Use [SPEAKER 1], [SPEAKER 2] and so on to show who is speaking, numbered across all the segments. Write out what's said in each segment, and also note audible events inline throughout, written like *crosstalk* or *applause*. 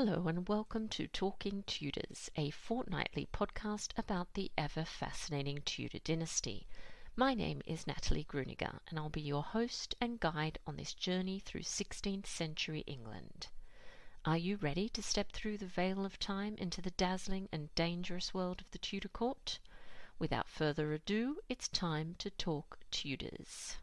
[SPEAKER 1] Hello, and welcome to Talking Tudors, a fortnightly podcast about the ever fascinating Tudor dynasty. My name is Natalie Grueninger, and I'll be your host and guide on this journey through 16th century England. Are you ready to step through the veil of time into the dazzling and dangerous world of the Tudor court? Without further ado, it's time to talk Tudors.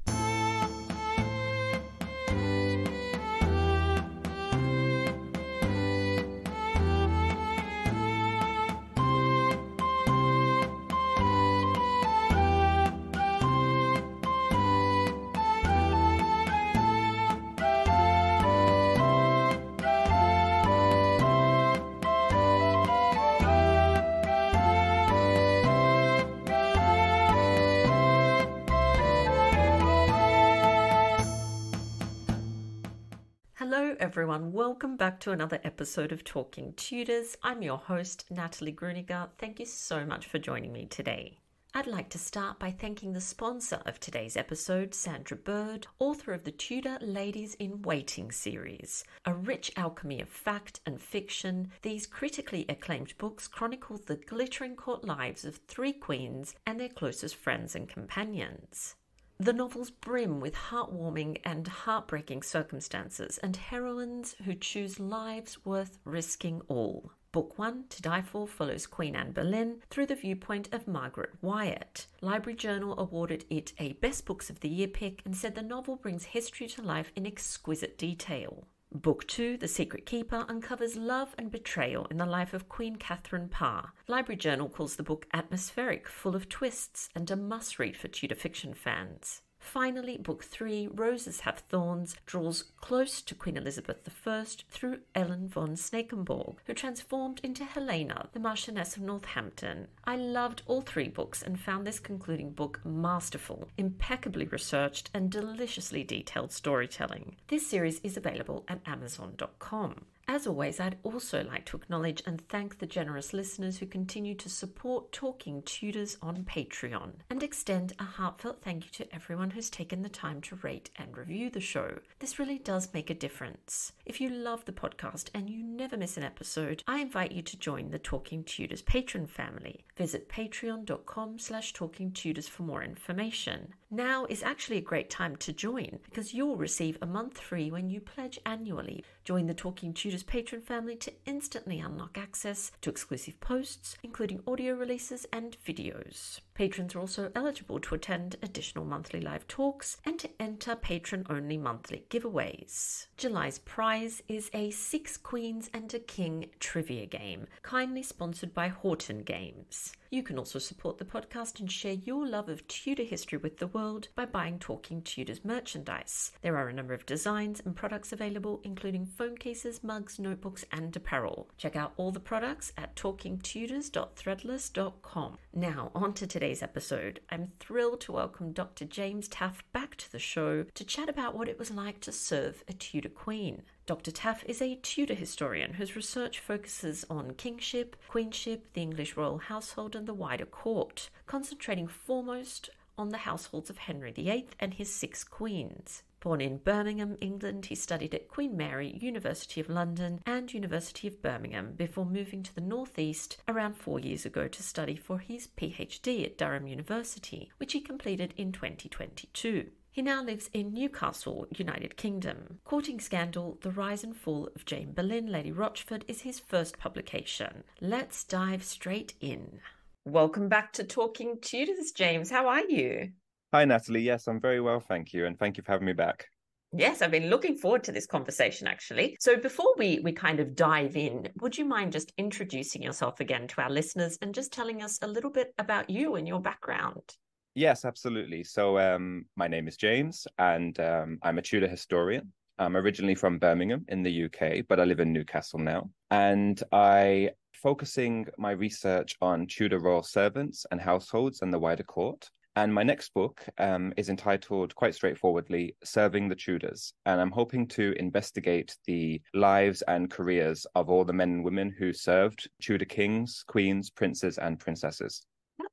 [SPEAKER 1] Everyone. Welcome back to another episode of Talking Tudors. I'm your host, Natalie Grueninger. Thank you so much for joining me today. I'd like to start by thanking the sponsor of today's episode, Sandra Byrd, author of the Tudor Ladies in Waiting series. A rich alchemy of fact and fiction, these critically acclaimed books chronicle the glittering court lives of three queens and their closest friends and companions. The novels brim with heartwarming and heartbreaking circumstances and heroines who choose lives worth risking all. Book 1, To Die For, follows Queen Anne Boleyn through the viewpoint of Margaret Wyatt. Library Journal awarded it a Best Books of the Year pick and said the novel brings history to life in exquisite detail. Book 2, The Secret Keeper, uncovers love and betrayal in the life of Queen Catherine Parr. Library Journal calls the book atmospheric, full of twists, and a must read for Tudor fiction fans. Finally, Book 3, Roses Have Thorns, draws close to Queen Elizabeth I through Elin von Snakenborg, who transformed into Helena, the Marchioness of Northampton. I loved all three books and found this concluding book masterful, impeccably researched, and deliciously detailed storytelling. This series is available at Amazon.com. As always, I'd also like to acknowledge and thank the generous listeners who continue to support Talking Tudors on Patreon and extend a heartfelt thank you to everyone who's taken the time to rate and review the show. This really does make a difference. If you love the podcast and you never miss an episode, I invite you to join the Talking Tudors patron family. Visit patreon.com slash talking tudors for more information. Now is actually a great time to join because you'll receive a month free when you pledge annually. Join the Talking Tudors patron family to instantly unlock access to exclusive posts, including audio releases and videos. Patrons are also eligible to attend additional monthly live talks and to enter patron only monthly giveaways. July's prize is a Six Queens and a King trivia game, kindly sponsored by Horton Games. You can also support the podcast and share your love of Tudor history with the world by buying Talking Tudors merchandise. There are a number of designs and products available, including phone cases, mugs, notebooks, and apparel. Check out all the products at talkingtudors.threadless.com. Now, on to today's episode. I'm thrilled to welcome Dr. James Taffe back to the show to chat about what it was like to serve a Tudor queen. Dr. Taffe is a Tudor historian whose research focuses on kingship, queenship, the English royal household, and the wider court, concentrating foremost on the households of Henry VIII and his six queens. Born in Birmingham, England, he studied at Queen Mary, University of London, and University of Birmingham before moving to the Northeast around four years ago to study for his PhD at Durham University, which he completed in 2022. He now lives in Newcastle, United Kingdom. Courting Scandal The Rise and Fall of Jane Boleyn, Lady Rochford is his first publication. Let's dive straight in. Welcome back to Talking Tudors, James. How are you?
[SPEAKER 2] Hi, Natalie. Yes, I'm very well, thank you. And thank you for having me back.
[SPEAKER 1] Yes, I've been looking forward to this conversation actually. So before we we kind of dive in, would you mind just introducing yourself again to our listeners and just telling us a little bit about you and your background?
[SPEAKER 2] Yes, absolutely. So, um, my name is James, and um, I'm a Tudor historian. I'm originally from Birmingham in the UK, but I live in Newcastle now. And I focusing my research on Tudor royal servants and households and the wider court. And my next book um, is entitled, quite straightforwardly, Serving the Tudors. And I'm hoping to investigate the lives and careers of all the men and women who served Tudor kings, queens, princes, and princesses.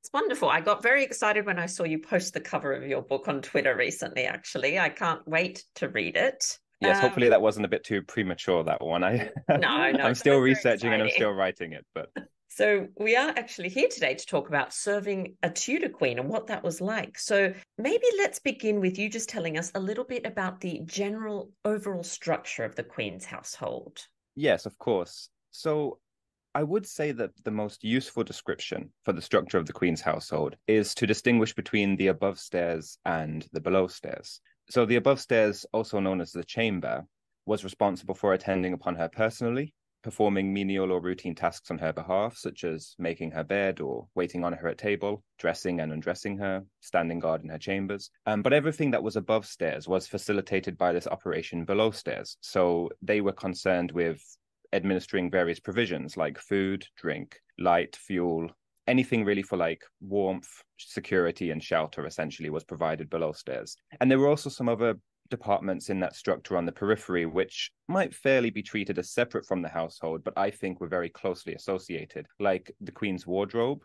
[SPEAKER 1] That's wonderful. I got very excited when I saw you post the cover of your book on Twitter recently, actually. I can't wait to read it.
[SPEAKER 2] Yes, um, hopefully that wasn't a bit too premature. That one. I
[SPEAKER 1] no, no, *laughs*
[SPEAKER 2] I'm still researching and I'm still writing it, but. *laughs*
[SPEAKER 1] So, we are actually here today to talk about serving a Tudor queen and what that was like. So, maybe let's begin with you just telling us a little bit about the general overall structure of the queen's household.
[SPEAKER 2] Yes, of course. So, I would say that the most useful description for the structure of the queen's household is to distinguish between the above stairs and the below stairs. So, the above stairs, also known as the chamber, was responsible for attending upon her personally performing menial or routine tasks on her behalf, such as making her bed or waiting on her at table, dressing and undressing her, standing guard in her chambers. Um, but everything that was above stairs was facilitated by this operation below stairs. So they were concerned with administering various provisions like food, drink, light, fuel, anything really for like warmth, security, and shelter essentially was provided below stairs. And there were also some other departments in that structure on the periphery, which might fairly be treated as separate from the household, but I think were very closely associated, like the Queen's wardrobe,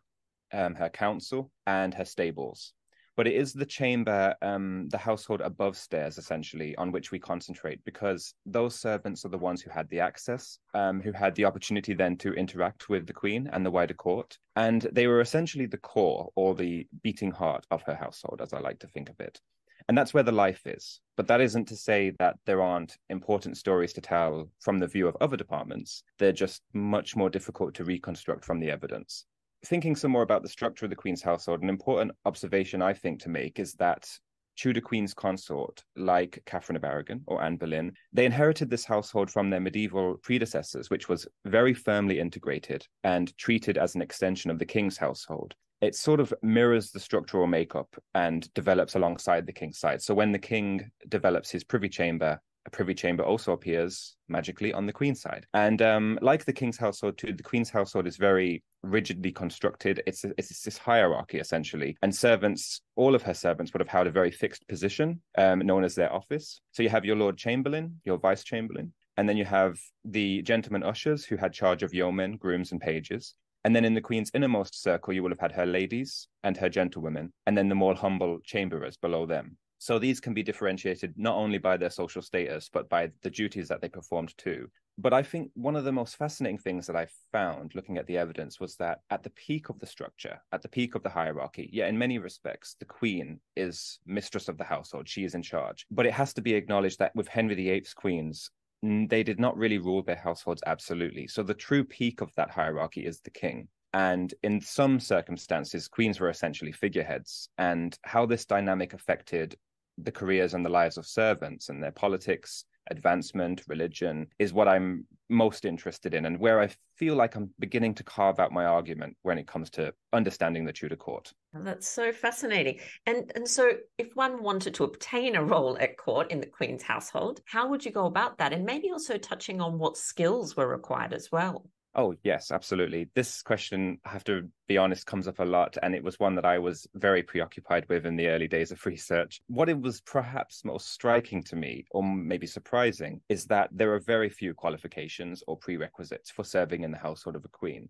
[SPEAKER 2] um, her council, and her stables. But it is the chamber, um, the household above stairs, essentially, on which we concentrate, because those servants are the ones who had the access, um, who had the opportunity then to interact with the Queen and the wider court. And they were essentially the core or the beating heart of her household, as I like to think of it. And that's where the life is. But that isn't to say that there aren't important stories to tell from the view of other departments. They're just much more difficult to reconstruct from the evidence. Thinking some more about the structure of the Queen's household, an important observation I think to make is that Tudor Queen's consort, like Catherine of Aragon or Anne Boleyn, they inherited this household from their medieval predecessors, which was very firmly integrated and treated as an extension of the king's household it sort of mirrors the structural makeup and develops alongside the king's side. So when the king develops his privy chamber, a privy chamber also appears magically on the queen's side. And um, like the king's household too, the queen's household is very rigidly constructed. It's, it's this hierarchy essentially, and servants, all of her servants would have held a very fixed position, um, known as their office. So you have your lord chamberlain, your vice chamberlain, and then you have the gentlemen ushers who had charge of yeomen, grooms, and pages. And then in the queen's innermost circle, you will have had her ladies and her gentlewomen, and then the more humble chamberers below them. So these can be differentiated not only by their social status, but by the duties that they performed too. But I think one of the most fascinating things that I found looking at the evidence was that at the peak of the structure, at the peak of the hierarchy, yeah, in many respects, the queen is mistress of the household. She is in charge. But it has to be acknowledged that with Henry VIII's queens, they did not really rule their households absolutely. So the true peak of that hierarchy is the king. And in some circumstances, queens were essentially figureheads. And how this dynamic affected the careers and the lives of servants and their politics, advancement, religion is what I'm most interested in and where I feel like I'm beginning to carve out my argument when it comes to understanding the Tudor court.
[SPEAKER 1] That's so fascinating. And and so if one wanted to obtain a role at court in the Queen's household, how would you go about that? And maybe also touching on what skills were required as well.
[SPEAKER 2] Oh, yes, absolutely. This question, I have to be honest, comes up a lot. And it was one that I was very preoccupied with in the early days of *laughs* research. What it was perhaps most striking to me, or maybe surprising, is that there are very few qualifications or prerequisites for serving in the household of a queen.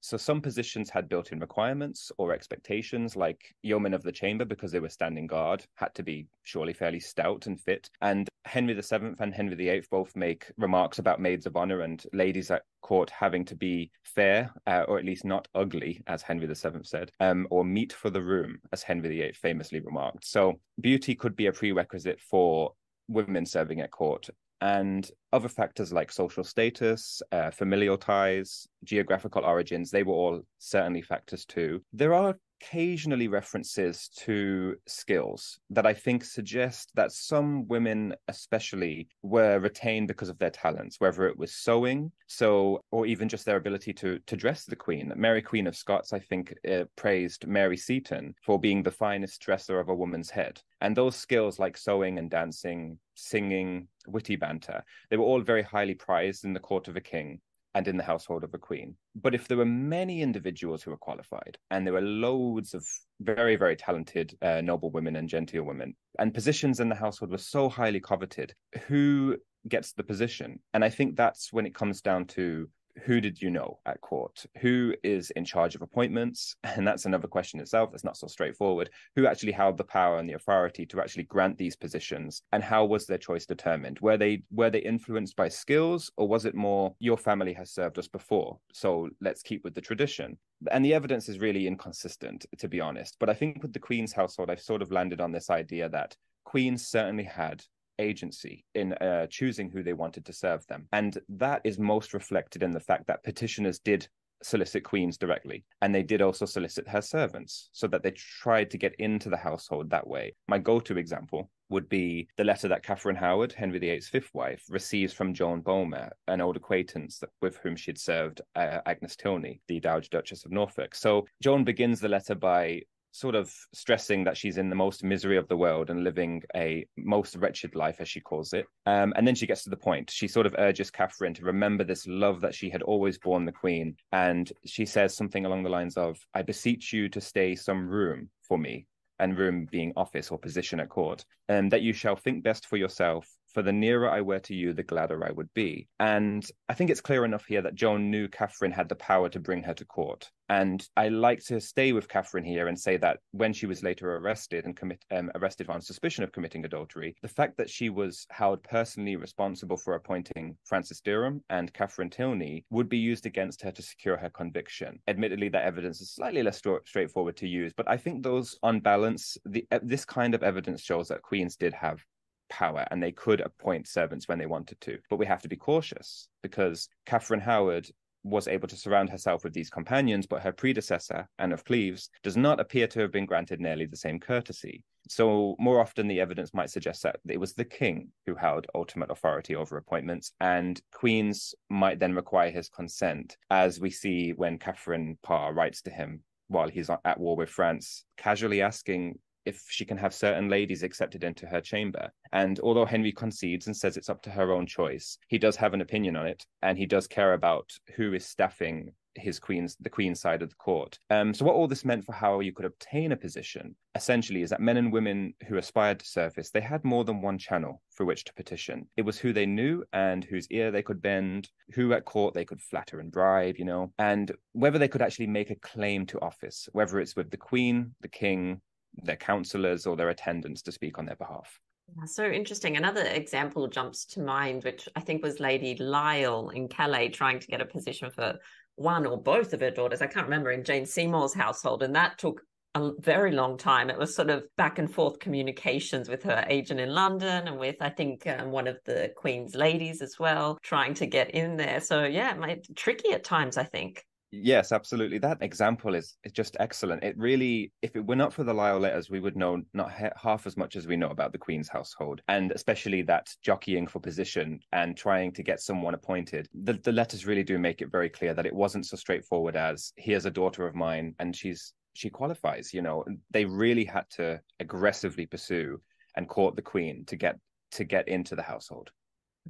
[SPEAKER 2] So some positions had built-in requirements or expectations, like yeomen of the chamber, because they were standing guard, had to be surely fairly stout and fit. And Henry VII and Henry VIII both make remarks about maids of honor and ladies at court having to be fair, uh, or at least not ugly, as Henry VII said, um, or meet for the room, as Henry VIII famously remarked. So beauty could be a prerequisite for women serving at court and other factors like social status, uh, familial ties, geographical origins, they were all certainly factors too. There are occasionally references to skills that I think suggest that some women, especially, were retained because of their talents, whether it was sewing, so or even just their ability to to dress the Queen. Mary Queen of Scots, I think, uh, praised Mary Seton for being the finest dresser of a woman's head, and those skills like sewing and dancing, singing, witty banter, they were all very highly prized in the court of a king and in the household of a queen. But if there were many individuals who were qualified, and there were loads of very, very talented uh, noble women and genteel women, and positions in the household were so highly coveted, who gets the position? And I think that's when it comes down to who did you know at court? Who is in charge of appointments? *laughs* And that's another question itself. That's not so straightforward. Who actually held the power and the authority to actually grant these positions? And how was their choice determined? Were they were they influenced by skills, or was it more your family has served us before, so let's keep with the tradition? And the evidence is really inconsistent, to be honest. But I think with the Queen's household, I've sort of landed on this idea that Queens certainly had agency in uh, choosing who they wanted to serve them. And that is most reflected in the fact that petitioners did solicit queens directly and they did also solicit her servants so that they tried to get into the household that way my go-to example would be the letter that catherine howard henry viii's fifth wife receives from joan beaumont an old acquaintance with whom she'd served uh, agnes tilney the dowager duchess of norfolk so joan begins the letter by sort of stressing that she's in the most misery of the world and living a most wretched life, as she calls it. Um, and then she gets to the point. She sort of urges Catherine to remember this love that she had always borne the Queen. And she says something along the lines of, I beseech you to stay some room for me. And room being office or position at court, and that you shall think best for yourself for the nearer I were to you, the gladder I would be. And I think it's clear enough here that Joan knew Catherine had the power to bring her to court. And I like to stay with Catherine here and say that when she was later arrested and commit, um, arrested on suspicion of committing adultery, the fact that she was held personally responsible for appointing Francis Derham and Catherine Tilney would be used against her to secure her conviction. Admittedly, that evidence is slightly less st- straightforward to use, but I think those on balance, the, uh, this kind of evidence shows that Queens did have power and they could appoint servants when they wanted to. But we have to be cautious because Catherine Howard was able to surround herself with these companions, but her predecessor, Anne of Cleves, does not appear to have been granted nearly the same courtesy. So, more often, the evidence might suggest that it was the king who held ultimate authority over appointments, and queens might then require his consent, as we see when Catherine Parr writes to him while he's at war with France, casually asking if she can have certain ladies accepted into her chamber. And although Henry concedes and says it's up to her own choice, he does have an opinion on it, and he does care about who is staffing his queen's the queen's side of the court. Um, so what all this meant for how you could obtain a position essentially is that men and women who aspired to service they had more than one channel through which to petition. It was who they knew and whose ear they could bend, who at court they could flatter and bribe, you know, and whether they could actually make a claim to office, whether it's with the queen, the king, their counselors or their attendants to speak on their behalf.
[SPEAKER 1] So interesting. Another example jumps to mind, which I think was Lady Lisle in Calais trying to get a position for one or both of her daughters. I can't remember in Jane Seymour's household, and that took a very long time. It was sort of back and forth communications with her agent in London and with, I think, um, one of the Queen's ladies as well, trying to get in there. So, yeah, it might tricky at times, I think.
[SPEAKER 2] Yes, absolutely. That example is, is just excellent. It really, if it were not for the Lisle letters, we would know not ha- half as much as we know about the Queen's household, and especially that jockeying for position and trying to get someone appointed. The, the letters really do make it very clear that it wasn't so straightforward as here's a daughter of mine and she's she qualifies. You know, they really had to aggressively pursue and court the Queen to get to get into the household.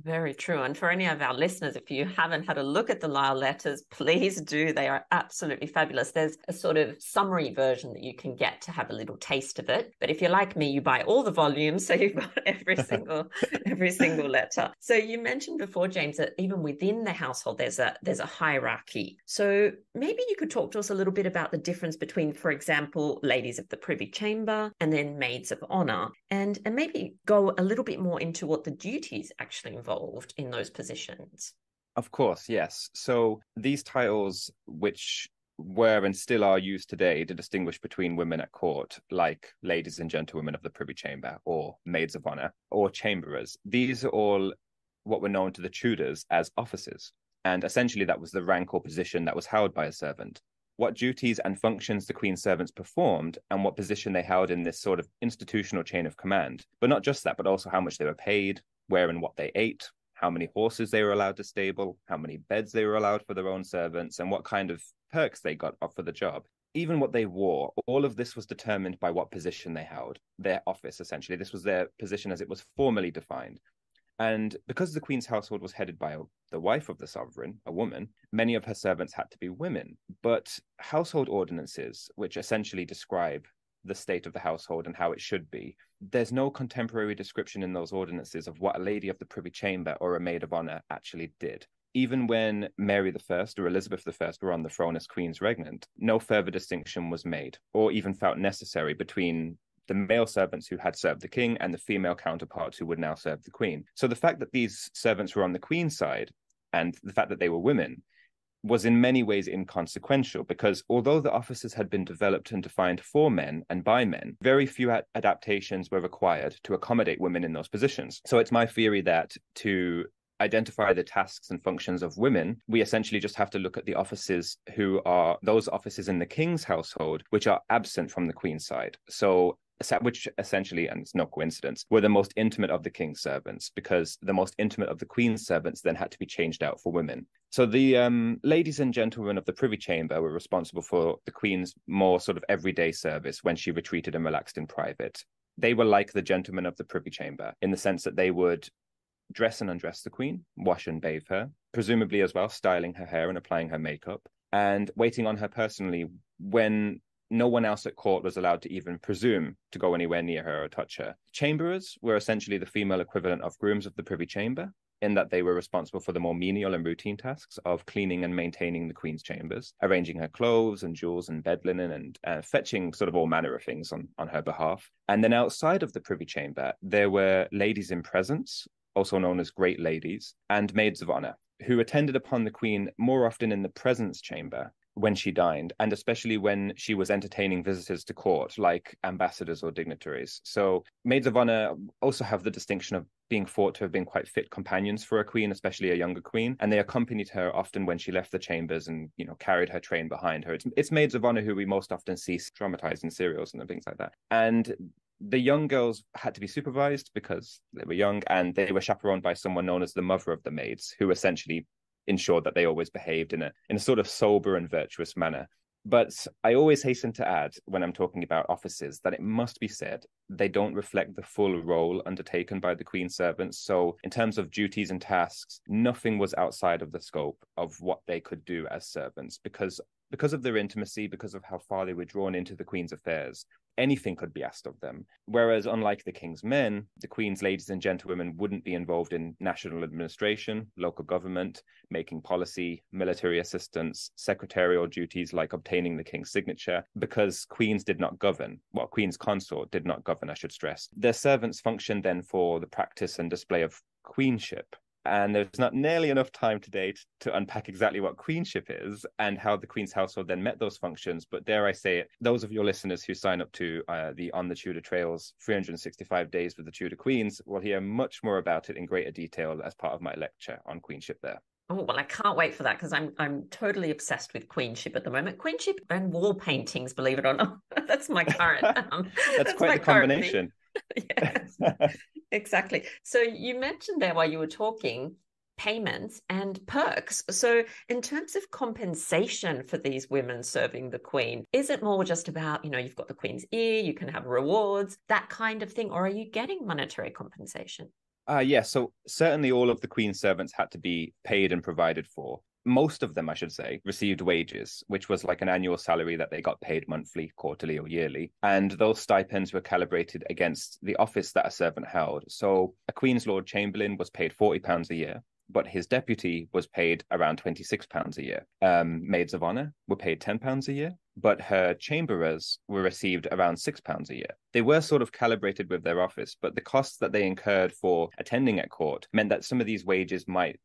[SPEAKER 1] Very true. And for any of our listeners, if you haven't had a look at the Lisle letters, please do. They are absolutely fabulous. There's a sort of summary version that you can get to have a little taste of it. But if you're like me, you buy all the volumes, *laughs* so you've got every *laughs* single every single letter. So you mentioned before, James, that even within the household, there's a there's a hierarchy. So maybe you could talk to us a little bit about the difference between, for example, ladies of the Privy Chamber and then maids of honor, and and maybe go a little bit more into what the duties actually involved in those positions?
[SPEAKER 2] Of course, yes. So these titles, which were and still are used today to distinguish between women at court, like ladies and gentlewomen of the Privy Chamber, or maids of honor, or chamberers, these are all what were known to the Tudors as offices. And essentially, that was the rank or position that was held by a servant. What duties and functions the Queen's servants performed, and what position they held in this sort of institutional chain of command. But not just that, but also how much they were paid, where and what they ate, how many horses they were allowed to stable, how many beds they were allowed for their own servants, and what kind of perks they got for the job. Even what they wore, all of this was determined by what position they held, their office essentially. This was their position as it was formally defined. And because the Queen's household was headed by the wife of the sovereign, a woman, many of her servants had to be women. But household ordinances, which essentially describe the state of the household and how it should be. There's no contemporary description in those ordinances of what a lady of the Privy Chamber or a maid of honor actually did. even when Mary I or Elizabeth I were on the throne as queen's regnant, no further distinction was made or even felt necessary between the male servants who had served the king and the female counterparts who would now serve the queen. So the fact that these servants were on the queen's side and the fact that they were women was in many ways inconsequential because although the offices had been developed and defined for men and by men, very few ad- adaptations were required to accommodate women in those positions. So it's my theory that to identify the tasks and functions of women, we essentially just have to look at the offices who are those offices in the king's household, which are absent from the queen's side. So which essentially, and it's no coincidence, were the most intimate of the king's servants, because the most intimate of the queen's servants then had to be changed out for women. So the um, ladies and gentlemen of the privy chamber were responsible for the queen's more sort of everyday service when she retreated and relaxed in private. They were like the gentlemen of the privy chamber in the sense that they would dress and undress the queen, wash and bathe her, presumably as well styling her hair and applying her makeup, and waiting on her personally when no one else at court was allowed to even presume to go anywhere near her or touch her. Chamberers were essentially the female equivalent of grooms of the Privy Chamber, in that they were responsible for the more menial and routine tasks of cleaning and maintaining the Queen's chambers, arranging her clothes and jewels and bed linen, and uh, fetching sort of all manner of things on, on her behalf. And then outside of the Privy Chamber, there were ladies in presence, also known as great ladies, and maids of honor, who attended upon the Queen more often in the presence chamber when she dined, and especially when she was entertaining visitors to court, like ambassadors or dignitaries. So, maids of honor also have the distinction of being thought to have been quite fit companions for a queen, especially a younger queen, and they accompanied her often when she left the chambers and you know carried her train behind her. It's, it's maids of honor who we most often see dramatized in serials and things like that. And the young girls had to be supervised because they were young and they were chaperoned by someone known as the mother of the maids who essentially ensured that they always behaved in a in a sort of sober and virtuous manner. But I always hasten to add, when I'm talking about offices, that it must be said they don't reflect the full role undertaken by the Queen's servants. So, in terms of duties and tasks, nothing was outside of the scope of what they could do as servants because because of their intimacy, because of how far they were drawn into the Queen's affairs, anything could be asked of them. Whereas, unlike the king's men, the queen's ladies and gentlewomen wouldn't be involved in national administration, local government, making policy, military assistance, secretarial duties like obtaining the king's signature, because queens did not govern. Well, queen's consort did not govern, I should stress. Their servants functioned then for the practice and display of queenship and there's not nearly enough time today to, to, unpack exactly what queenship is and how the queen's household then met those functions. But dare I say it, those of your listeners who sign up to uh, the On the Tudor Trails 365 Days with the Tudor Queens will hear much more about it in greater detail as part of my lecture on queenship there.
[SPEAKER 1] Oh well, I can't wait for that because I'm I'm totally obsessed with queenship at the moment. Queenship and wall paintings, believe it or not. *laughs* that's my current. *laughs*
[SPEAKER 2] Um, that's, that's, quite the combination. *laughs*
[SPEAKER 1] yes, *laughs* exactly. So you mentioned there while you were talking payments and perks. So, in terms of compensation for these women serving the Queen, is it more just about, you know, you've got the Queen's ear, you can have rewards, that kind of thing, or are you getting monetary compensation?
[SPEAKER 2] Uh, yes. Yeah, so, certainly all of the Queen's servants had to be paid and provided for most of them, I should say, received wages, which was like an annual salary that they got paid monthly, quarterly, or yearly. And those stipends were calibrated against the office that a servant held. So a Queen's Lord Chamberlain was paid £40 a year, but his deputy was paid around £26 a year. Um, maids of honor were paid £10 a year, but her chamberers were received around £6 a year. They were sort of calibrated with their office, but the costs that they incurred for attending at court meant that some of these wages might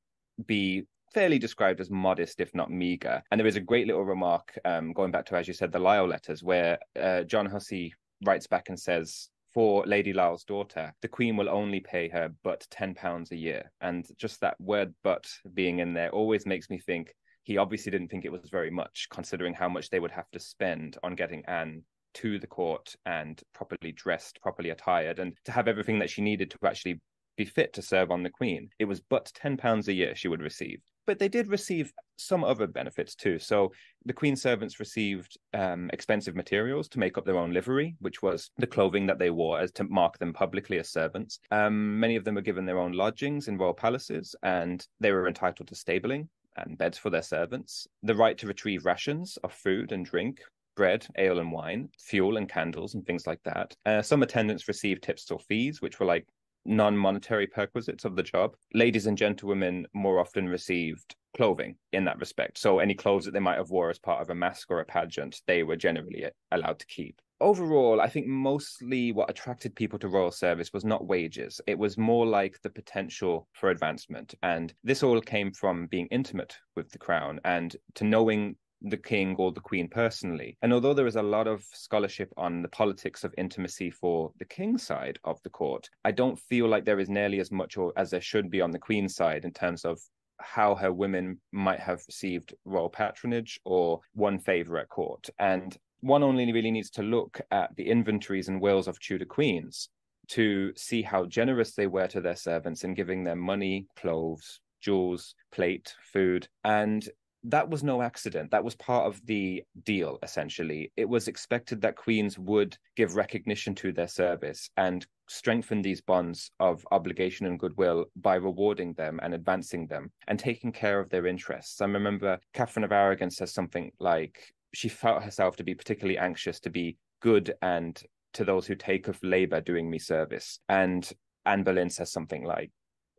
[SPEAKER 2] be fairly described as modest, if not meager. And there is a great little remark um, going back to, as you said, the Lisle letters, where uh, John Hussey writes back and says, for Lady Lisle's daughter, the Queen will only pay her but £10 a year. And just that word but being in there always makes me think he obviously didn't think it was very much, considering how much they would have to spend on getting Anne to the court and properly dressed, properly attired, and to have everything that she needed to actually be fit to serve on the Queen. It was but £10 a year she would receive but they did receive some other benefits too. So the Queen's servants received um, expensive materials to make up their own livery, which was the clothing that they wore as to mark them publicly as servants. Um, many of them were given their own lodgings in royal palaces, and they were entitled to stabling and beds for their servants. The right to retrieve rations of food and drink bread, ale, and wine, fuel and candles, and things like that. Uh, some attendants received tips or fees, which were like non monetary perquisites of the job. Ladies and gentlewomen more often received clothing in that respect. So any clothes that they might have wore as part of a mask or a pageant, they were generally eh, allowed to keep. Overall, I think mostly what attracted people to royal service was not wages. It was more like the potential for advancement. And this all came from being intimate with the crown and to knowing the king or the queen personally. And although there is a lot of scholarship on the politics of intimacy for the king's side of the court, I don't feel like there is nearly as much or as there should be on the queen's side in terms of how her women might have received royal patronage or won favor at court. And one only really needs to look at the inventories and wills of Tudor queens to see how generous they were to their servants in giving them money, clothes, jewels, plate, food. And that was no accident. That was part of the deal, essentially. It was expected that queens would give recognition to their service and strengthen these bonds of obligation and goodwill by rewarding them and advancing them and taking care of their interests. I remember Catherine of Aragon says something like she felt herself to be particularly anxious to be good and to those who take of labor doing me service. And Anne Boleyn says something like,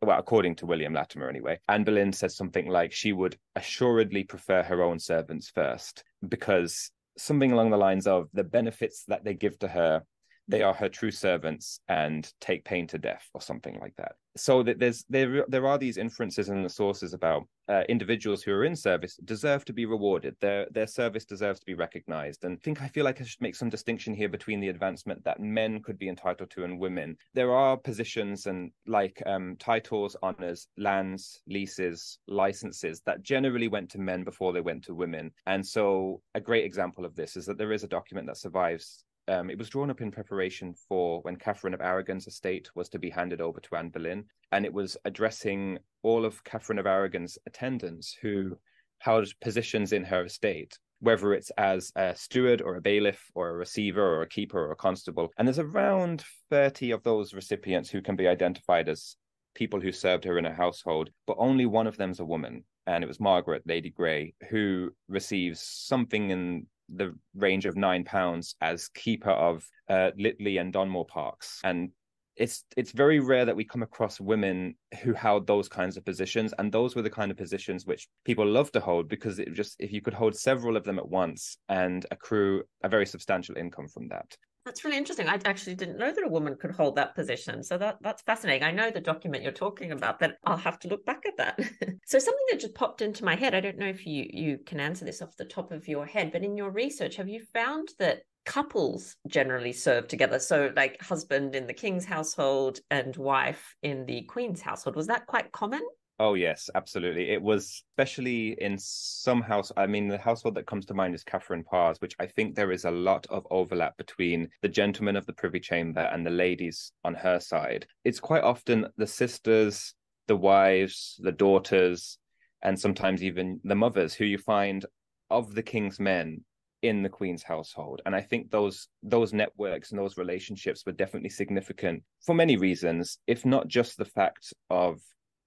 [SPEAKER 2] well, according to William Latimer anyway, Anne Boleyn says something like she would assuredly prefer her own servants first because something along the lines of the benefits that they give to her they are her true servants and take pain to death or something like that. So that there's there there are these inferences in the sources about uh, individuals who are in service deserve to be rewarded. Their their service deserves to be recognized. And I think I feel like I should make some distinction here between the advancement that men could be entitled to and women. There are positions and like um, titles honors lands leases licenses that generally went to men before they went to women. And so a great example of this is that there is a document that survives um, it was drawn up in preparation for when Catherine of Aragon's estate was to be handed over to Anne Boleyn, and it was addressing all of Catherine of Aragon's attendants who held positions in her estate, whether it's as a steward or a bailiff or a receiver or a keeper or a constable. And there's around 30 of those recipients who can be identified as people who served her in her household, but only one of them's a woman. And it was Margaret, Lady Grey, who receives something in the range of nine pounds as keeper of uh, Litley and Donmore parks, and it's it's very rare that we come across women who held those kinds of positions, and those were the kind of positions which people love to hold because it just if you could hold several of them at once and accrue a very substantial income from that.
[SPEAKER 1] That's really interesting. I actually didn't know that a woman could hold that position. So that that's fascinating. I know the document you're talking about, but I'll have to look back at that. *laughs* so something that just popped into my head, I don't know if you you can answer this off the top of your head, but in your research, have you found that couples generally serve together? So like husband in the king's household and wife in the queen's household. Was that quite common?
[SPEAKER 2] Oh yes, absolutely. It was especially in some house. I mean, the household that comes to mind is Catherine Parr's, which I think there is a lot of overlap between the gentlemen of the Privy Chamber and the ladies on her side. It's quite often the sisters, the wives, the daughters, and sometimes even the mothers who you find of the king's men in the queen's household and i think those those networks and those relationships were definitely significant for many reasons if not just the fact of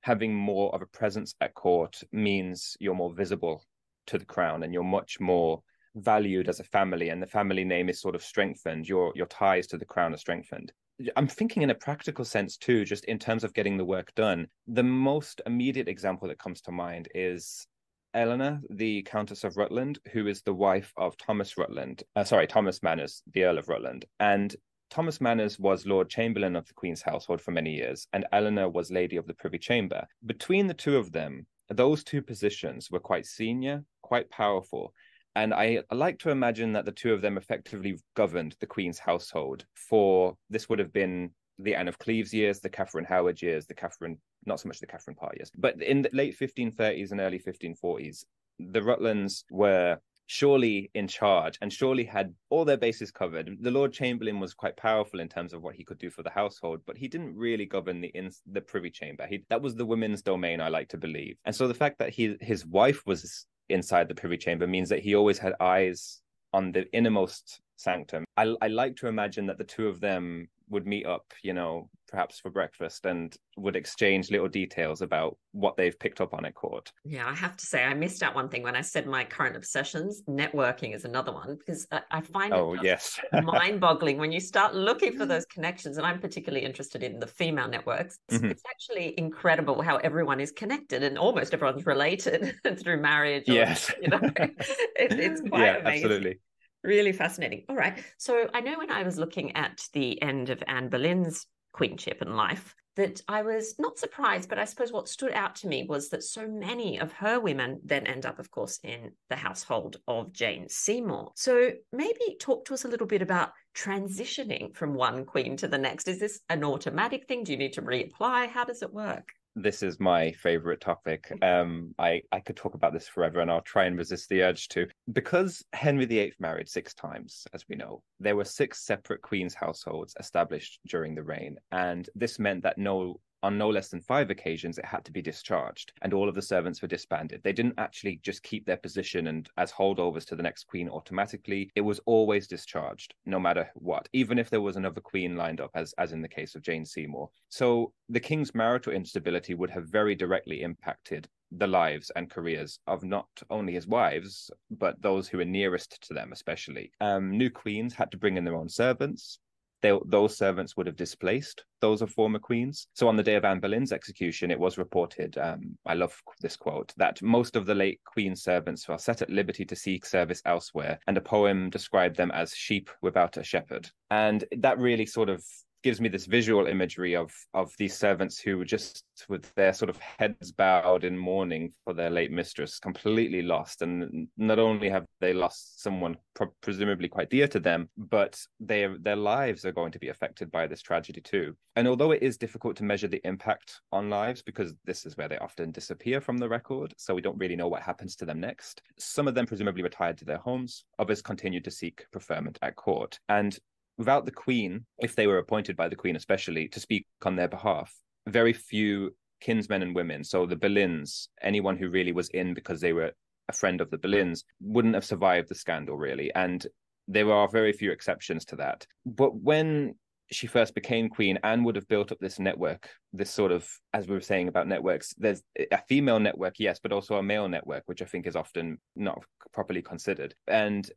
[SPEAKER 2] having more of a presence at court means you're more visible to the crown and you're much more valued as a family and the family name is sort of strengthened. Your your ties to the crown are strengthened. I'm thinking in a practical sense too just in terms of getting the work done. The most immediate example that comes to mind is Eleanor, the Countess of Rutland, who is the wife of Thomas Rutland, uh, sorry, Thomas Manners, the Earl of Rutland. And Thomas Manners was Lord Chamberlain of the Queen's household for many years, and Eleanor was Lady of the Privy Chamber. Between the two of them, those two positions were quite senior, quite powerful. And I like to imagine that the two of them effectively governed the Queen's household for this would have been the Anne of Cleves years, the Catherine Howard years, the Catherine, not so much the Catherine Parr years, but in the late 1530s and early 1540s, the Rutlands were surely in charge and surely had all their bases covered. The Lord Chamberlain was quite powerful in terms of what he could do for the household, but he didn't really govern the in, the Privy Chamber. He, that was the women's domain, I like to believe. And so the fact that he his wife was inside the Privy Chamber means that he always had eyes on the innermost sanctum. I, I like to imagine that the two of them would meet up, you know, perhaps for breakfast and would exchange little details about what they've picked up on at court.
[SPEAKER 1] Yeah, I have to say, I missed out one thing when I said my current obsessions. Networking is another one because I, I find
[SPEAKER 2] oh,
[SPEAKER 1] it
[SPEAKER 2] yes. *laughs*
[SPEAKER 1] mind boggling when you start looking for those connections. And I'm particularly interested in the female networks. It's, mm-hmm. it's actually incredible how everyone is connected and almost everyone's related *laughs* through marriage.
[SPEAKER 2] Or, yes.
[SPEAKER 1] You know, *laughs* it, it's quite
[SPEAKER 2] yeah,
[SPEAKER 1] amazing.
[SPEAKER 2] Absolutely.
[SPEAKER 1] Really fascinating. All right. So I know when I was looking at the end of Anne Boleyn's queenship and life that I was not surprised, but I suppose what stood out to me was that so many of her women then end up, of course, in the household of Jane Seymour. So maybe talk to us a little bit about transitioning from one queen to the next. Is this an automatic thing? Do you need to reapply? How does it work?
[SPEAKER 2] This is my favorite topic. Um, I I could talk about this forever, and I'll try and resist the urge to. Because Henry VIII married six times, as we know, there were six separate queens' households established during the reign, and this meant that no on no less than five occasions, it had to be discharged, and all of the servants were disbanded. They didn't actually just keep their position and as holdovers to the next queen automatically. It was always discharged, no matter what, even if there was another queen lined up, as as in the case of Jane Seymour. So the king's marital instability would have very directly impacted the lives and careers of not only his wives, but those who were nearest to them, especially. Um, new queens had to bring in their own servants they, those servants would have displaced those of former queens. So on the day of Anne Boleyn's execution, it was reported, um, I love this quote, that most of the late queen's servants were set at liberty to seek service elsewhere, and a poem described them as sheep without a shepherd. And that really sort of gives me this visual imagery of of these servants who were just with their sort of heads bowed in mourning for their late mistress, completely lost. And not only have they lost someone presumably quite dear to them, but their their lives are going to be affected by this tragedy too. And although it is difficult to measure the impact on lives because this is where they often disappear from the record, so we don't really know what happens to them next. Some of them presumably retired to their homes, others continued to seek preferment at court. And without the Queen, if they were appointed by the Queen especially, to speak on their behalf, very few kinsmen and women, so the Boleyns, anyone who really was in because they were a friend of the Boleyns, wouldn't have survived the scandal really. And there are very few exceptions to that. But when she first became queen, Anne would have built up this network, this sort of, as we were saying about networks, there's a female network, yes, but also a male network, which I think is often not properly considered. And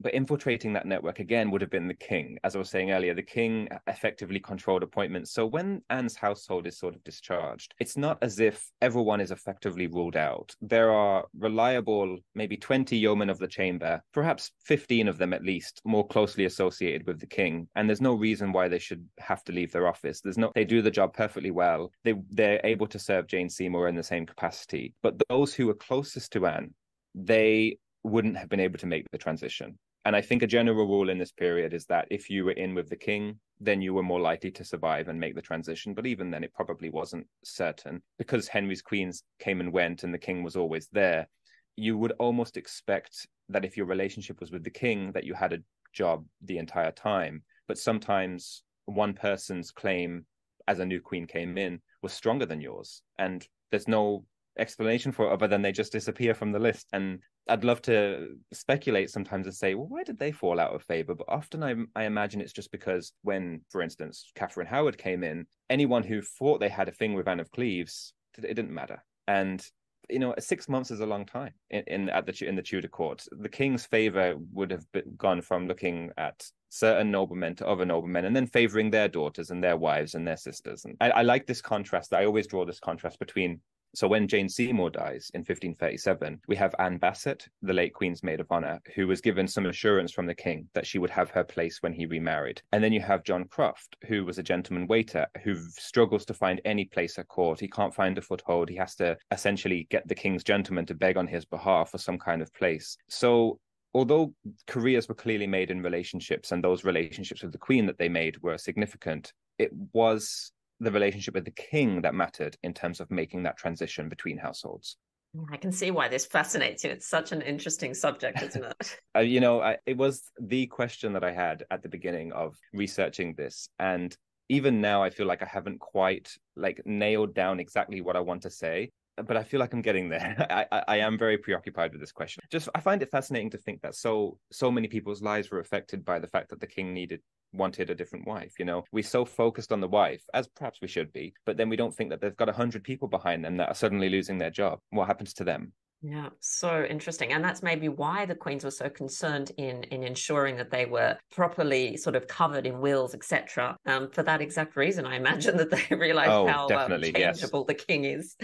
[SPEAKER 2] but infiltrating that network again would have been the king. As I was saying earlier, the king effectively controlled appointments. So when Anne's household is sort of discharged, it's not as if everyone is effectively ruled out. There are reliable, maybe 20 yeomen of the chamber, perhaps 15 of them at least, more closely associated with the king. And there's no reason why they should have to leave their office. There's no, they do the job perfectly well. They, they're able to serve Jane Seymour in the same capacity. But those who were closest to Anne, they wouldn't have been able to make the transition. And I think a general rule in this period is that if you were in with the king, then you were more likely to survive and make the transition. But even then, it probably wasn't certain. Because Henry's queens came and went and the king was always there, you would almost expect that if your relationship was with the king, that you had a job the entire time. But sometimes one person's claim as a new queen came in was stronger than yours. And there's no explanation for it other than they just disappear from the list. And I'd love to speculate sometimes and say, well, why did they fall out of favor? But often I, I imagine it's just because when, for instance, Catherine Howard came in, anyone who thought they had a thing with Anne of Cleves, it didn't matter. And you know, six months is a long time in, in at the in the Tudor court. The king's favor would have been, gone from looking at certain noblemen to other noblemen, and then favoring their daughters and their wives and their sisters. And I, I like this contrast. I always draw this contrast between so when Jane Seymour dies in 1537, we have Anne Bassett, the late Queen's maid of honor, who was given some assurance from the king that she would have her place when he remarried. And then you have John Croft, who was a gentleman waiter who struggles to find any place at court. He can't find a foothold. He has to essentially get the king's gentleman to beg on his behalf for some kind of place. So although careers were clearly made in relationships and those relationships with the queen that they made were significant, it was the relationship with the king that mattered in terms of making that transition between households.
[SPEAKER 1] I can see why this fascinates you. It's such an interesting subject, isn't it? *laughs*
[SPEAKER 2] uh, you know, I, it was the question that I had at the beginning of researching this, and even now, I feel like I haven't quite like nailed down exactly what I want to say. But I feel like I'm getting there. *laughs* I, I, I am very preoccupied with this question. Just I find it fascinating to think that so so many people's lives were affected by the fact that the king needed wanted a different wife. You know, we're so focused on the wife, as perhaps we should be, but then we don't think that they've got a hundred people behind them that are suddenly losing their job. What happens to them?
[SPEAKER 1] Yeah, so interesting. And that's maybe why the Queens were so concerned in in ensuring that they were properly sort of covered in wills, etc. Um, for that exact reason, I imagine that they *laughs* realized
[SPEAKER 2] oh,
[SPEAKER 1] how uh, changeable yes. the king is.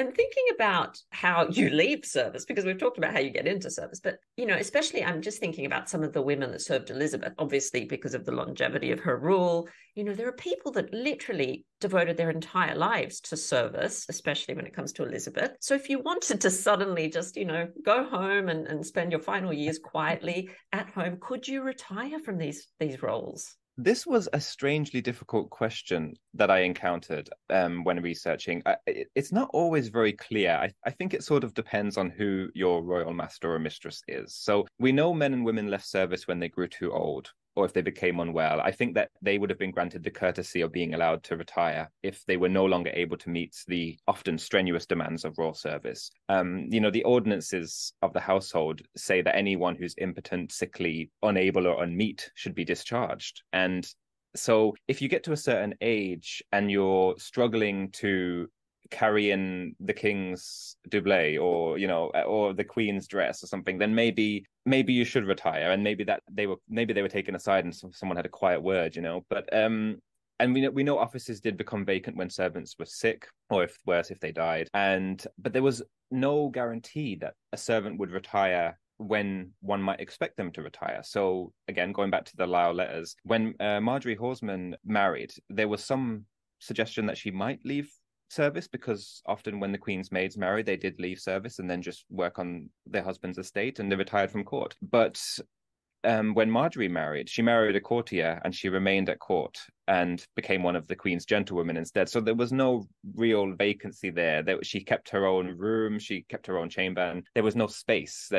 [SPEAKER 1] And thinking about how *laughs* you leave service, because we've talked about how you get into service, but you know, especially I'm just thinking about some of the women that served Elizabeth, obviously because of the longevity of her rule. You know, there are people that literally devoted their entire lives to service, especially when it comes to Elizabeth. So if you wanted to suddenly just, you know, go home and, and spend your final years quietly at home, could you retire from these these roles?
[SPEAKER 2] This was a strangely difficult question that I encountered um, when researching. I, it, it's not always very clear. I, I, think it sort of depends on who your royal master or mistress is. So we know men and women left service when they grew too old or if they became unwell, I think that they would have been granted the courtesy of being allowed to retire if they were no longer able to meet the often strenuous demands of royal service. Um, you know, the ordinances of the household say that anyone who's impotent, sickly, unable, or unmeet should be discharged. And so if you get to a certain age and you're struggling to carry in the king's doublet or you know or the queen's dress or something then maybe maybe you should retire. And maybe that they were maybe they were taken aside and someone had a quiet word you know. But um and we know we know offices did become vacant when servants were sick or if worse if they died. And but there was no guarantee that a servant would retire when one might expect them to retire. So again, going back to the Lisle letters, when uh, Marjorie Horsman married, there was some suggestion that she might leave service because often when the Queen's maids marry, they did leave service and then just work on their husband's estate and they retired from court. But um, when Marjorie married, she married a courtier and she remained at court and became one of the Queen's gentlewomen instead. So there was no real vacancy there. That she kept her own room, she kept her own chamber, and there was no space.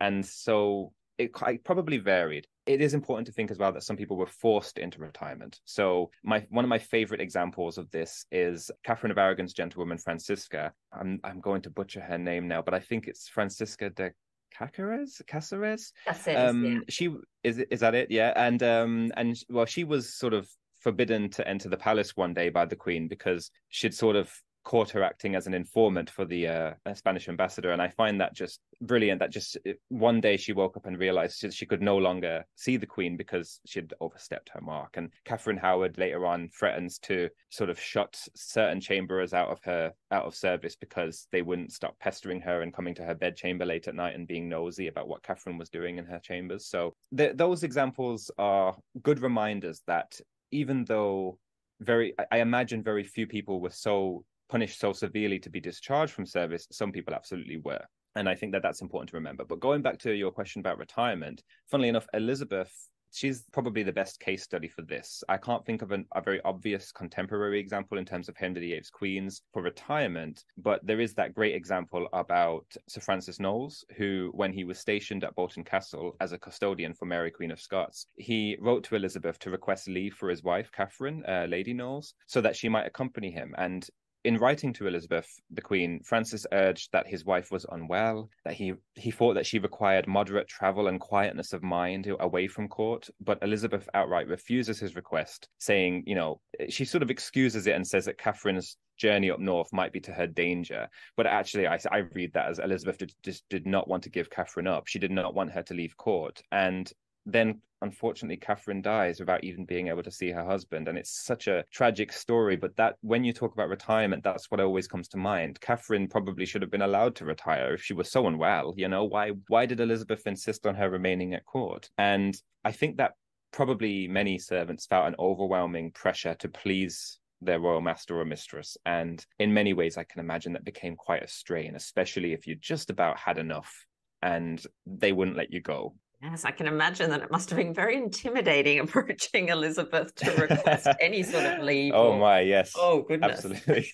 [SPEAKER 2] And so it, it probably varied. It is important to think as well that some people were forced into retirement. So my one of my favorite examples of this is Catherine of Aragon's gentlewoman Francisca. I'm I'm going to butcher her name now, but I think it's Francisca de Caceres. Caceres.
[SPEAKER 1] Um, yeah.
[SPEAKER 2] She is is that it? Yeah, and um and well, she was sort of forbidden to enter the palace one day by the queen because she'd sort of caught her acting as an informant for the uh, Spanish ambassador, and I find that just brilliant. That just one day she woke up and realized she, she could no longer see the Queen because she'd overstepped her mark. And Catherine Howard later on threatens to sort of shut certain chamberers out of her out of service because they wouldn't stop pestering her and coming to her bedchamber late at night and being nosy about what Catherine was doing in her chambers. So th- those examples are good reminders that even though very I imagine very few people were so punished so severely to be discharged from service, some people absolutely were. And I think that that's important to remember. But going back to your question about retirement, funnily enough, Elizabeth, she's probably the best case study for this. I can't think of an, a very obvious contemporary example in terms of Henry VIII's queens for retirement, but there is that great example about Sir Francis Knollys, who, when he was stationed at Bolton Castle as a custodian for Mary, Queen of Scots, he wrote to Elizabeth to request leave for his wife, Catherine, uh, Lady Knollys, so that she might accompany him. And in writing to Elizabeth, the Queen, Francis urged that his wife was unwell, that he, he thought that she required moderate travel and quietness of mind away from court. But Elizabeth outright refuses his request, saying, you know, she sort of excuses it and says that Catherine's journey up north might be to her danger. But actually, I, I read that as Elizabeth did, just did not want to give Catherine up. She did not want her to leave court. And then unfortunately Catherine dies without even being able to see her husband. And it's such a tragic story. But that when you talk about retirement, that's what always comes to mind. Catherine probably should have been allowed to retire if she was so unwell. You know, why why did Elizabeth insist on her remaining at court? And I think that probably many servants felt an overwhelming pressure to please their royal master or mistress. And in many ways, I can imagine that became quite a strain, especially if you just about had enough and they wouldn't let you go.
[SPEAKER 1] Yes, I can imagine that it must have been very intimidating *laughs* approaching Elizabeth to request *laughs* any sort of leave.
[SPEAKER 2] Oh or... my, yes.
[SPEAKER 1] Oh goodness.
[SPEAKER 2] Absolutely.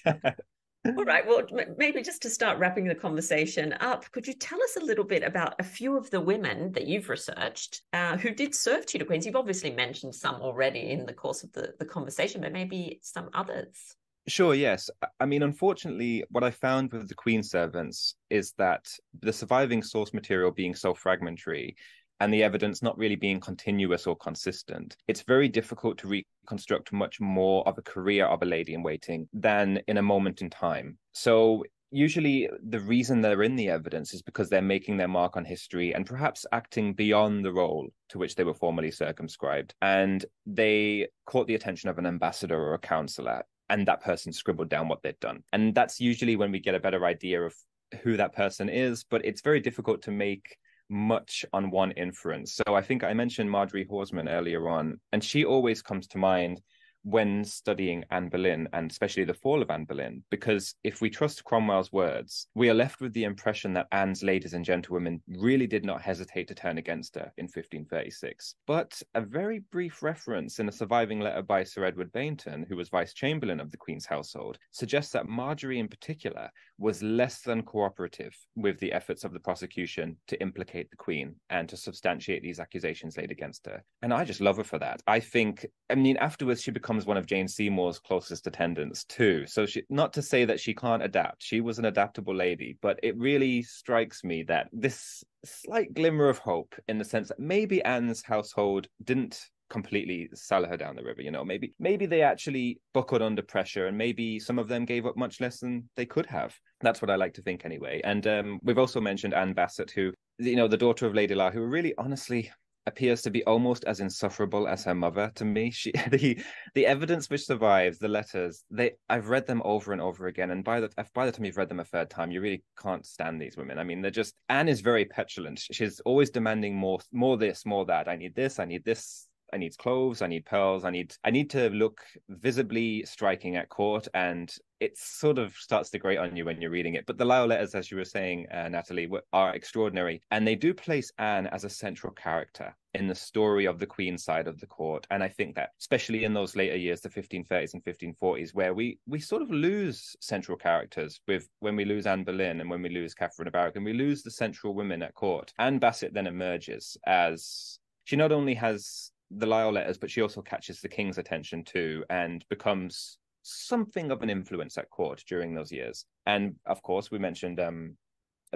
[SPEAKER 1] All right. Well, maybe just to start wrapping the conversation up, could you tell us a little bit about a few of the women that you've researched uh, who did serve Tudor Queens? You've obviously mentioned some already in the course of the, the conversation, but maybe some others.
[SPEAKER 2] Sure, yes. I mean, unfortunately, what I found with the Queen servants is that the surviving source material being so fragmentary and the evidence not really being continuous or consistent, it's very difficult to reconstruct much more of a career of a lady in waiting than in a moment in time. So usually the reason they're in the evidence is because they're making their mark on history and perhaps acting beyond the role to which they were formerly circumscribed. And they caught the attention of an ambassador or a counselor and that person scribbled down what they'd done. And that's usually when we get a better idea of who that person is, but it's very difficult to make much on one inference. So I think I mentioned Marjorie Horsman earlier on, and she always comes to mind when studying Anne Boleyn and especially the fall of Anne Boleyn, because if we trust Cromwell's words, we are left with the impression that Anne's ladies and gentlewomen really did not hesitate to turn against her in 1536. But a very brief reference in a surviving letter by Sir Edward Baynton, who was Vice Chamberlain of the Queen's household, suggests that Marjorie in particular was less than cooperative with the efforts of the prosecution to implicate the Queen and to substantiate these accusations laid against her. And I just love her for that. I think, I mean, afterwards she becomes becomes one of Jane Seymour's closest attendants too. So she, not to say that she can't adapt, she was an adaptable lady, but it really strikes me that this slight glimmer of hope in the sense that maybe Anne's household didn't completely sell her down the river you know maybe maybe they actually buckled under pressure and maybe some of them gave up much less than they could have that's what i like to think anyway and um, we've also mentioned anne bassett who you know the daughter of lady Lisle, who really honestly appears to be almost as insufferable as her mother to me. She *laughs* the the evidence which survives, the letters, they I've read them over and over again, and by the by the time you've read them a third time, you really can't stand these women. I mean, they're just Anne is very petulant. She's always demanding more, more this, more that. I need this, I need this I need clothes, I need pearls, I need I need to look visibly striking at court, and it sort of starts to grate on you when you're reading it. But the Lisle letters, as you were saying, uh, Natalie, are extraordinary, and they do place Anne as a central character in the story of the Queen side of the court. And I think that, especially in those later years, the 1530s and 1540s, where we we sort of lose central characters with when we lose Anne Boleyn and when we lose Catherine of Aragon, we lose the central women at court. Anne Bassett then emerges as she not only has the Lisle letters, but she also catches the king's attention too and becomes something of an influence at court during those years. And of course, we mentioned um,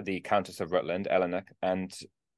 [SPEAKER 2] the Countess of Rutland, Eleanor, and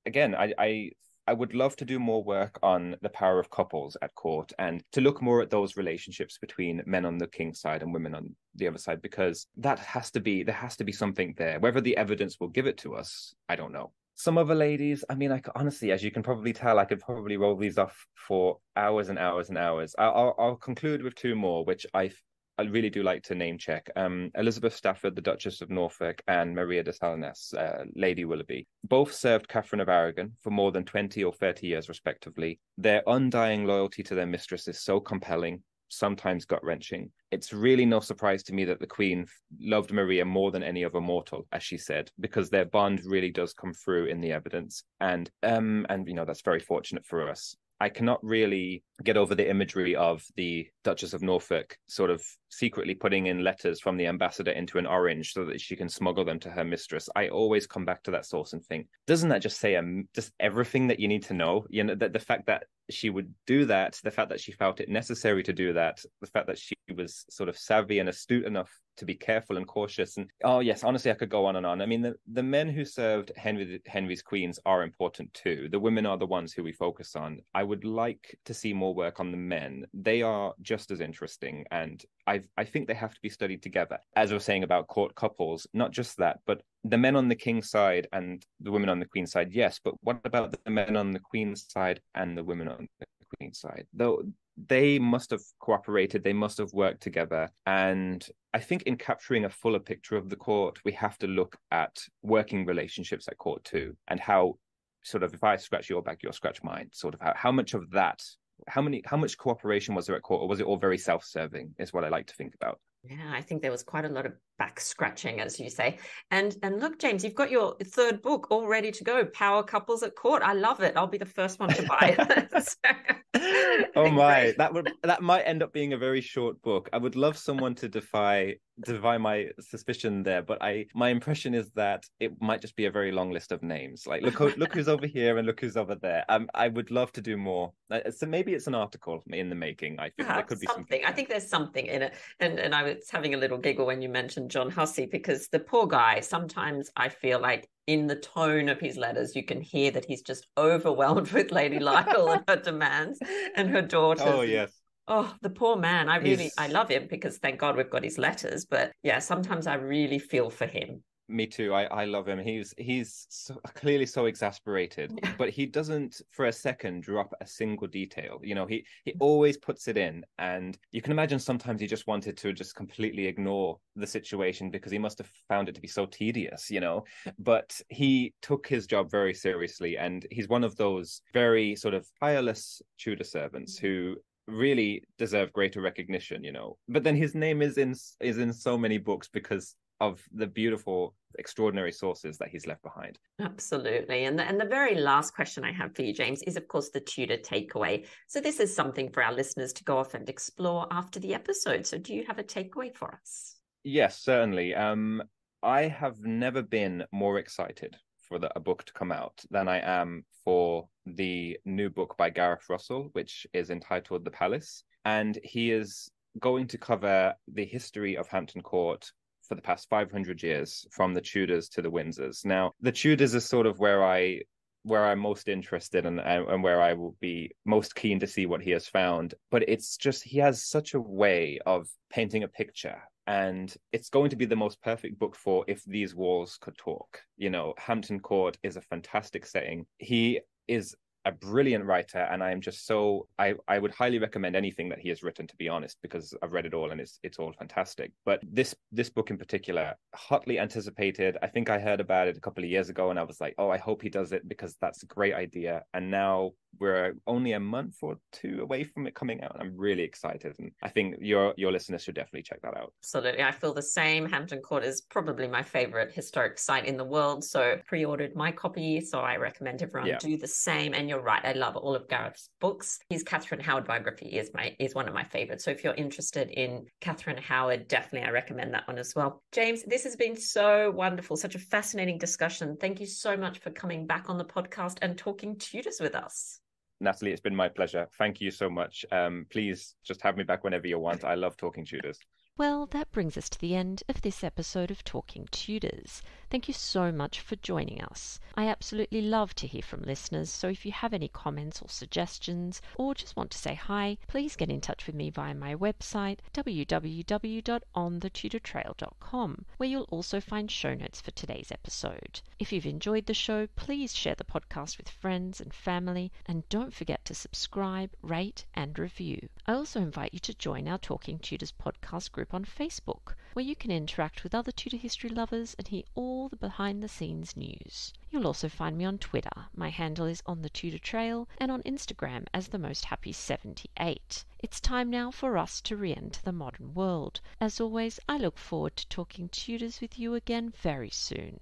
[SPEAKER 2] again, I, I I would love to do more work on the power of couples at court and to look more at those relationships between men on the king's side and women on the other side because that has to be there has to be something there. Whether the evidence will give it to us, I don't know some other ladies i mean like honestly as you can probably tell i could probably roll these off for hours and hours and hours i'll, I'll, conclude with two more which i I really do like to name check. Um, Elizabeth Stafford, the Duchess of Norfolk, and Maria de Salinas, uh, Lady Willoughby, both served Catherine of Aragon for more than 20 or 30 years, respectively. Their undying loyalty to their mistress is so compelling sometimes gut wrenching. It's really no surprise to me that the Queen loved Maria more than any other mortal, as she said, because their bond really does come through in the evidence, and um, and you know that's very fortunate for us. I cannot really get over the imagery of the Duchess of Norfolk sort of secretly putting in letters from the ambassador into an orange so that she can smuggle them to her mistress. I always come back to that source and think, doesn't that just say um, just everything that you need to know? You know, that the fact that she would do that, the fact that she felt it necessary to do that, the fact that she was sort of savvy and astute enough to be careful and cautious. And oh yes, honestly, I could go on and on. I mean, the, the men who served Henry Henry's queens are important too. The women are the ones who we focus on. I would like to see more work on the men. They are just as interesting, and I I think they have to be studied together. As I was saying about court couples, not just that, but the men on the king's side and the women on the queen's side, yes. But what about the men on the queen's side and the women on the queen's side? Though they must have cooperated, they must have worked together. And I think in capturing a fuller picture of the court, we have to look at working relationships at court too, and how sort of if I scratch your back, you'll scratch mine. Sort of how, how much of that, how many, how much cooperation was there at court, or was it all very self-serving? Is what I like to think about.
[SPEAKER 1] Yeah, I think there was quite a lot of back scratching, as you say. And and look, James, you've got your third book all ready to go. Power couples at court. I love it. I'll be the first one to buy it. *laughs*
[SPEAKER 2] so, *laughs* oh my, great. that would that might end up being a very short book. I would love someone to defy defy my suspicion there, but I my impression is that it might just be a very long list of names. Like look look who's over here and look who's over there. Um, I would love to do more. Uh, so maybe it's an article in the making. I think there could be something. something.
[SPEAKER 1] I think there's something in it. And and I was having a little giggle when you mentioned John Hussey because the poor guy. Sometimes I feel like in the tone of his letters, you can hear that he's just *laughs* overwhelmed with Lady Lisle and her demands and her daughter.
[SPEAKER 2] Oh yes
[SPEAKER 1] oh the poor man i really He's... i love him because thank god we've got his letters but yeah sometimes i really feel for him
[SPEAKER 2] me too i i love him he's he's so, clearly so exasperated but he doesn't for a second drop a single detail you know he he mm. always puts it in and you can imagine sometimes he just wanted to just completely ignore the situation because he must have found it to be so tedious you know but he took his job very seriously and he's one of those very sort of tireless tudor servants mm. who really deserve greater recognition you know but then his name is in is in so many books because of the beautiful extraordinary sources that he's left behind.
[SPEAKER 1] Absolutely. And the, and the very last question i have for you james is of course the tudor takeaway. So this is something for our listeners to go off and explore after the episode. So do you have a takeaway for us?
[SPEAKER 2] Yes certainly. Um i have never been more excited for the, a book to come out than i am for the new book by Gareth Russell, which is entitled The Palace. And he is going to cover the history of Hampton Court for the past 500 years, from the Tudors to the Windsors. Now, the Tudors is sort of where I where I'm most interested and and where I will be most keen to see what he has found. But it's just he has such a way of painting a picture and it's going to be the most perfect book for if these walls could talk you know hampton court is a fantastic setting he is a brilliant writer and i am just so i i would highly recommend anything that he has written to be honest because i've read it all and it's it's all fantastic. But this this book in particular hotly anticipated. I think i heard about it a couple of years ago and i was like oh i hope he does it because that's a great idea. And now we're only a month or two away from it coming out. I'm really excited and i think your your listeners should definitely check that out.
[SPEAKER 1] Absolutely. I feel the same. Hampton court is probably my favorite historic site in the world. So pre-ordered my copy so i recommend everyone yeah. do the same. And you're right. I love all of Gareth's books. His Catherine Howard biography is my is one of my favorites. So if you're interested in Catherine Howard, definitely I recommend that one as well. James, this has been so wonderful, such a fascinating discussion. Thank you so much for coming back on the podcast and talking Tudors with us.
[SPEAKER 2] Natalie, it's been my pleasure. Thank you so much. Um, please just have me back whenever you want. I love talking Tudors.
[SPEAKER 1] Well, that brings us to the end of this episode of Talking Tudors. Thank you so much for joining us. I absolutely love to hear from listeners, so if you have any comments or suggestions, or just want to say hi, please get in touch with me via my website, www.onthetudortrail.com, where you'll also find show notes for today's episode. If you've enjoyed the show, please share the podcast with friends and family, and don't forget to subscribe, rate, and review. I also invite you to join our Talking Tudors podcast group on Facebook, where you can interact with other Tudor history lovers and hear all the behind the scenes news. You'll also find me on Twitter. My handle is on the Tudor Trail and on Instagram as the most happy 78. It's time now for us to re-enter the modern world. As always, I look forward to talking Tudors with you again very soon.